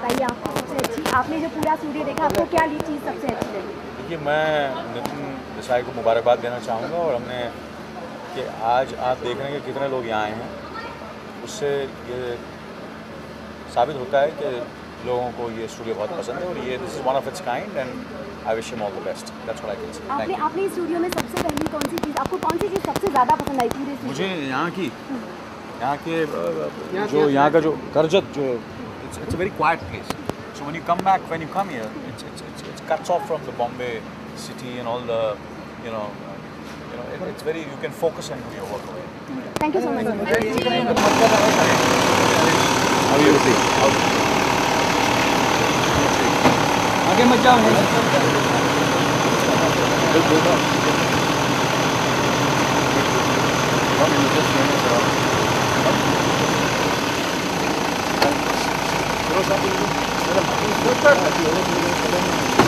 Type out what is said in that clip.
बताइए आपको सबसे अच्छी आपने जो पूरा स्टूडियो देखा आपको क्या चीज़ सबसे अच्छी लगी? देखिए मैं नितिन देसाई को मुबारकबाद देना चाहूँगा और हमने कि आज आप देख रहे हैं कि कितने लोग यहाँ आए हैं। उससे ये साबित होता है कि लोगों को ये स्टूडियो बहुत पसंद है और ये this is one of its kind and I wish him all the best that's what I can say आपने आपने इस स्टूडियो में सबसे पहली कौन सी चीज़ आपको कौन सी चीज़ सबसे ज़्यादा पसंद आई पूरे मुझे यहाँ की यहाँ के जो यहाँ का जो करजत जो it's, it's a very quiet place. So when you come back, when you come here, it's, it's, it's, it cuts off from the Bombay city and all the, you know, you know it, it's very, you can focus and do your work away. Thank you so much. How are you? How are you? 咱们这个事儿啊，就是你们可能觉。